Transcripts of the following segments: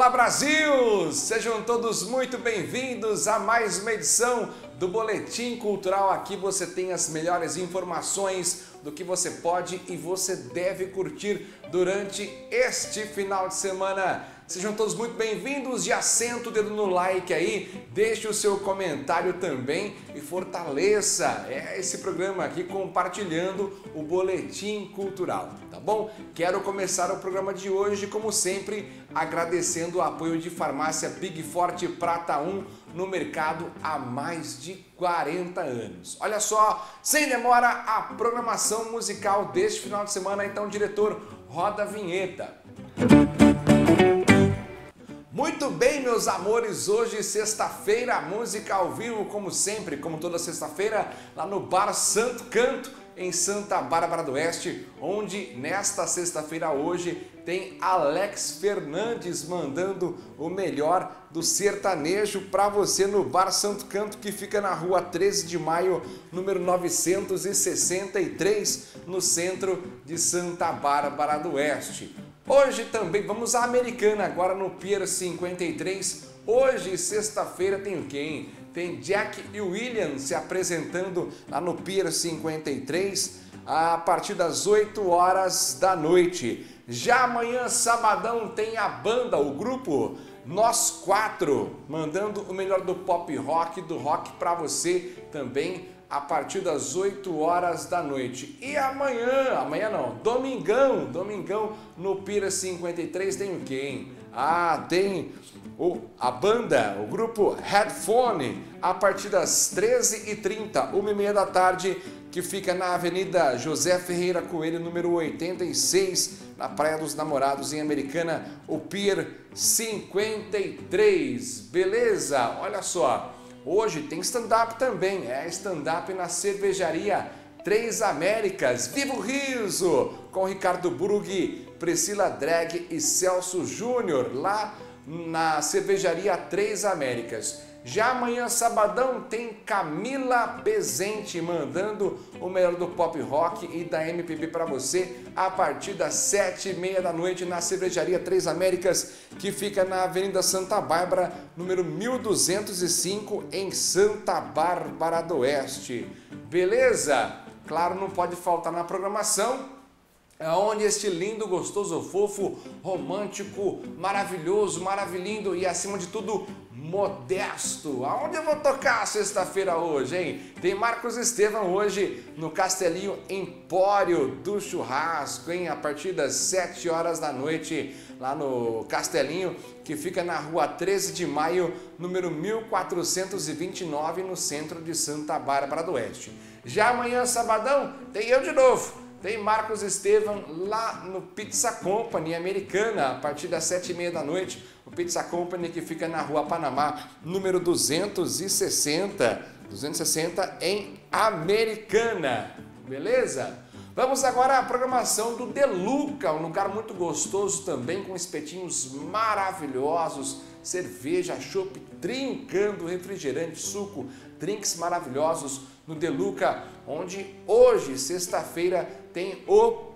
Olá Brasil! Sejam todos muito bem-vindos a mais uma edição do Boletim Cultural. Aqui você tem as melhores informações do que você pode e você deve curtir durante este final de semana. Sejam todos muito bem-vindos e assenta o dedo no like aí, deixe o seu comentário também e fortaleça é, esse programa aqui compartilhando o Boletim Cultural, tá bom? Quero começar o programa de hoje, como sempre, agradecendo o apoio de Farmácia Big Forte Prata 1 no mercado há mais de 40 anos. Olha só, sem demora, a programação musical deste final de semana, então, diretor, roda a vinheta. Muito bem, meus amores, hoje sexta-feira, música ao vivo, como sempre, como toda sexta-feira, lá no Bar Santo Canto, em Santa Bárbara do Oeste, onde nesta sexta-feira hoje tem Alex Fernandes mandando o melhor do sertanejo para você no Bar Santo Canto, que fica na rua 13 de maio, número 963, no centro de Santa Bárbara do Oeste. Hoje também vamos à Americana, agora no Pier 53. Hoje, sexta-feira, tem quem? Tem Jack e William se apresentando lá no Pier 53 a partir das 8 horas da noite. Já amanhã, sabadão, tem a banda, o grupo Nós Quatro, mandando o melhor do pop rock, do rock para você também a partir das 8 horas da noite. E amanhã, amanhã não, domingão, domingão no Pira 53 tem o quem? Ah, tem o, a banda, o grupo Headphone, a partir das 13h30, 1h30 da tarde, que fica na Avenida José Ferreira Coelho, número 86, na Praia dos Namorados, em Americana, o Pier 53. Beleza? Olha só. Hoje tem stand-up também, é stand-up na cervejaria Três Américas. Viva o riso! Com Ricardo Brugui, Priscila Drag e Celso Júnior, lá na cervejaria Três Américas. Já amanhã, sabadão, tem Camila Bezente mandando o melhor do pop rock e da MPB para você a partir das sete e meia da noite na Cervejaria Três Américas, que fica na Avenida Santa Bárbara, número 1205, em Santa Bárbara do Oeste. Beleza? Claro, não pode faltar na programação onde este lindo, gostoso, fofo, romântico, maravilhoso, maravilhindo e acima de tudo modesto. Aonde eu vou tocar sexta-feira hoje, hein? Tem Marcos Estevam hoje no Castelinho Empório do Churrasco, hein? A partir das 7 horas da noite, lá no Castelinho, que fica na rua 13 de maio, número 1429, no centro de Santa Bárbara do Oeste. Já amanhã, sabadão, tem eu de novo tem Marcos Estevam lá no Pizza Company americana, a partir das sete e meia da noite. O Pizza Company que fica na rua Panamá, número 260, 260 em Americana. Beleza? Vamos agora à programação do Deluca, um lugar muito gostoso também, com espetinhos maravilhosos, cerveja, chopp, trincando, refrigerante, suco, drinks maravilhosos no Deluca, onde hoje, sexta-feira, tem o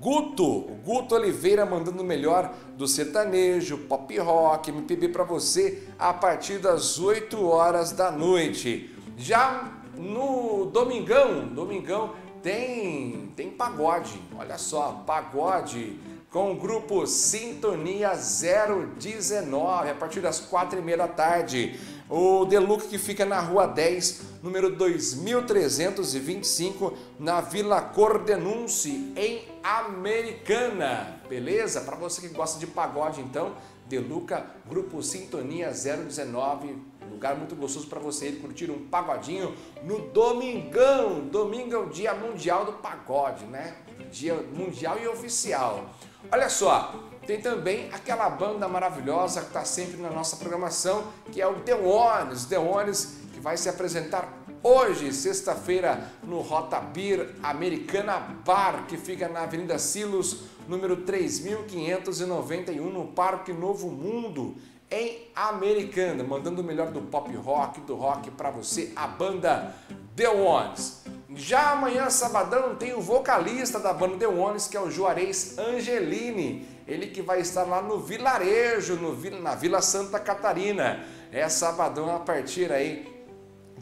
Guto, Guto Oliveira mandando o melhor do sertanejo, pop rock, MPB para você a partir das 8 horas da noite. Já no domingão, domingão tem tem pagode. Olha só, pagode com o grupo Sintonia 019 a partir das quatro e meia da tarde. O Deluxe que fica na rua 10, número 2325, na Vila Cordenunce, em Americana. Beleza? Para você que gosta de pagode, então, Deluca, Grupo Sintonia 019, lugar muito gostoso para você ir curtir um pagodinho no domingão. Domingo é o dia mundial do pagode, né? Dia mundial e oficial. Olha só, tem também aquela banda maravilhosa que está sempre na nossa programação, que é o Deones. Deones que vai se apresentar hoje, sexta-feira, no Rota Beer Americana Bar, que fica na Avenida Silos, número 3591, no Parque Novo Mundo, em Americana, mandando o melhor do pop rock, do rock para você, a banda The Ones. Já amanhã, sabadão, tem o vocalista da banda The Ones, que é o Juarez Angelini. Ele que vai estar lá no Vilarejo, no, na Vila Santa Catarina. É sabadão a partir aí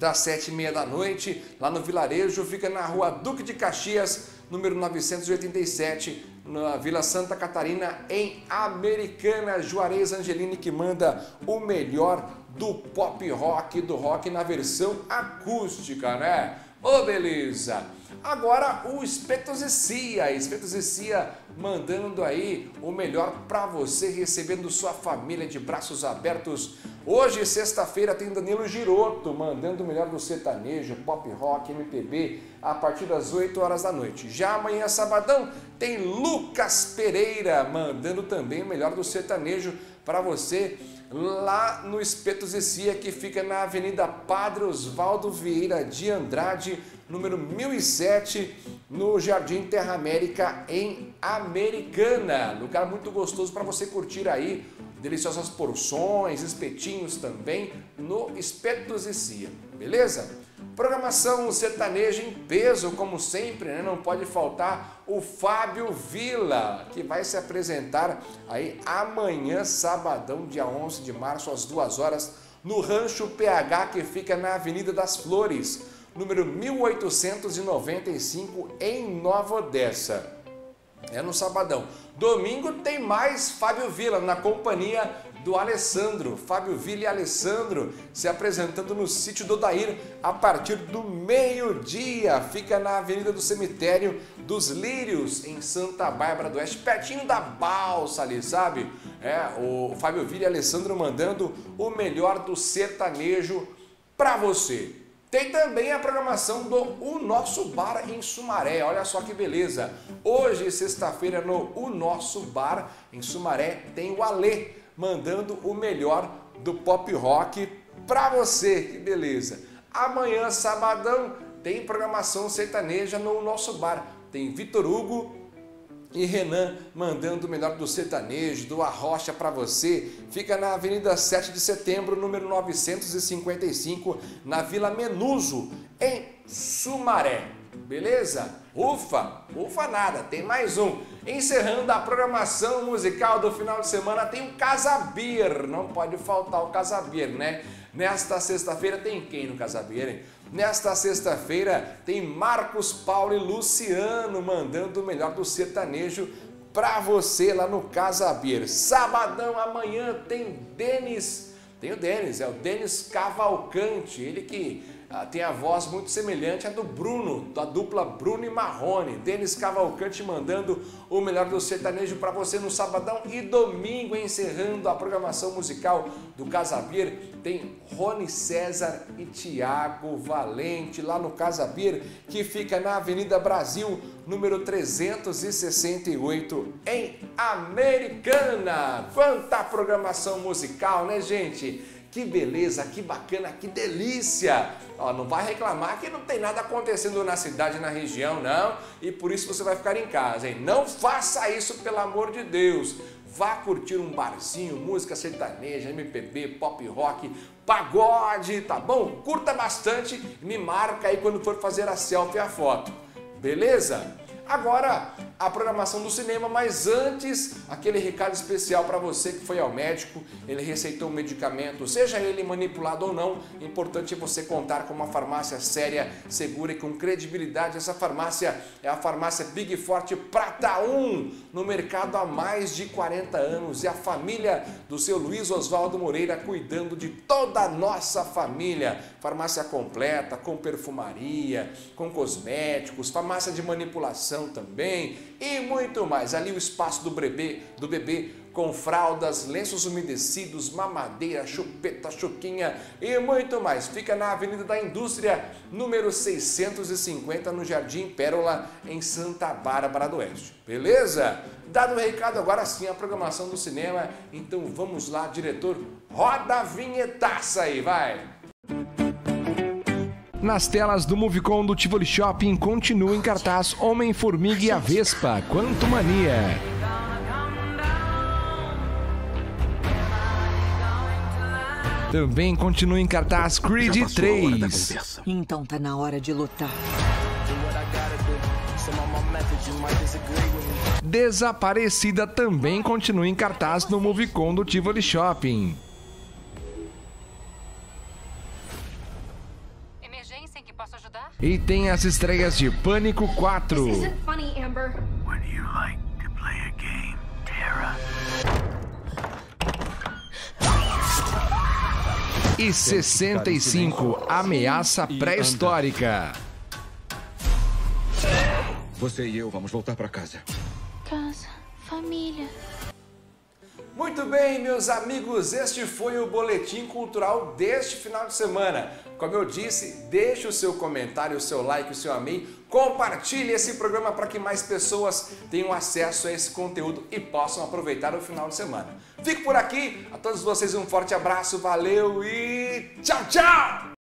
das sete e meia da noite, lá no Vilarejo, fica na rua Duque de Caxias, número 987, na Vila Santa Catarina, em Americana. Juarez Angelini que manda o melhor do pop rock, do rock na versão acústica, né? Ô, oh, beleza! Agora o Espetosecia, Espetosecia mandando aí o melhor para você, recebendo sua família de braços abertos. Hoje, sexta-feira, tem Danilo Giroto mandando o melhor do sertanejo, pop rock, MPB, a partir das 8 horas da noite. Já amanhã, sabadão, tem Lucas Pereira mandando também o melhor do sertanejo para você lá no Espeto Zecia, que fica na Avenida Padre Osvaldo Vieira de Andrade, número 1007, no Jardim Terra América, em Americana. Lugar muito gostoso para você curtir aí, deliciosas porções, espetinhos também, no Espeto Zecia, beleza? Programação sertaneja em peso, como sempre, né? não pode faltar o Fábio Vila, que vai se apresentar aí amanhã, sabadão, dia 11 de março, às 2 horas, no Rancho PH, que fica na Avenida das Flores, número 1895, em Nova Odessa. É no sabadão. Domingo tem mais Fábio Vila na companhia do Alessandro, Fábio Villa e Alessandro, se apresentando no sítio do Odair a partir do meio-dia. Fica na Avenida do Cemitério dos Lírios, em Santa Bárbara do Oeste, pertinho da balsa ali, sabe? É, o Fábio Villa e Alessandro mandando o melhor do sertanejo para você. Tem também a programação do O Nosso Bar em Sumaré. Olha só que beleza. Hoje, sexta-feira, no O Nosso Bar em Sumaré, tem o Alê mandando o melhor do pop rock para você. Que beleza! Amanhã, sabadão, tem programação sertaneja no nosso bar. Tem Vitor Hugo e Renan mandando o melhor do sertanejo, do Arrocha para você. Fica na Avenida 7 de Setembro, número 955, na Vila Menuso, em Sumaré. Beleza? Ufa, ufa nada, tem mais um. Encerrando a programação musical do final de semana, tem o Casabir. Não pode faltar o Casabir, né? Nesta sexta-feira tem quem no Casabir, hein? Nesta sexta-feira tem Marcos Paulo e Luciano mandando o melhor do sertanejo para você lá no Casabir. Sabadão amanhã tem Denis, tem o Denis, é o Denis Cavalcante, ele que ah, tem a voz muito semelhante à do Bruno, da dupla Bruno e Marrone. Denis Cavalcante mandando o melhor do sertanejo para você no sabadão e domingo, encerrando a programação musical do Casabir. Tem Rony César e Tiago Valente lá no Casabir, que fica na Avenida Brasil, número 368, em Americana. Quanta programação musical, né, gente? Que beleza, que bacana, que delícia! Ó, não vai reclamar que não tem nada acontecendo na cidade, na região, não, e por isso você vai ficar em casa, hein? Não faça isso, pelo amor de Deus! Vá curtir um barzinho, música sertaneja, MPB, pop rock, pagode, tá bom? Curta bastante me marca aí quando for fazer a selfie e a foto, beleza? Agora, a programação do cinema, mas antes, aquele recado especial para você que foi ao médico, ele receitou um medicamento, seja ele manipulado ou não, importante é você contar com uma farmácia séria, segura e com credibilidade. Essa farmácia é a farmácia Big Forte Prata 1, no mercado há mais de 40 anos, e a família do seu Luiz Oswaldo Moreira cuidando de toda a nossa família. Farmácia completa, com perfumaria, com cosméticos, farmácia de manipulação também e muito mais. Ali o espaço do bebê, do bebê com fraldas, lenços umedecidos, mamadeira, chupeta, chuquinha e muito mais. Fica na Avenida da Indústria, número 650, no Jardim Pérola, em Santa Bárbara do Oeste. Beleza? Dado o recado, agora sim a programação do cinema. Então vamos lá, diretor, roda a vinhetaça aí, vai! Nas telas do Movicon do Tivoli Shopping continua em cartaz Homem-Formiga e a Vespa, Quanto Mania. Também continua em cartaz Creed 3. Então tá na hora de lutar. Desaparecida também continua em cartaz no Movicon do Tivoli Shopping. E tem as estreias de Pânico 4 This isn't funny, Amber. Would you like to play a game, e 65 Ameaça Pré-Histórica. Você e eu vamos voltar para casa. Casa, família. Muito bem, meus amigos, este foi o Boletim Cultural deste final de semana. Como eu disse, deixe o seu comentário, o seu like, o seu amém, compartilhe esse programa para que mais pessoas tenham acesso a esse conteúdo e possam aproveitar o final de semana. Fico por aqui, a todos vocês um forte abraço, valeu e tchau, tchau!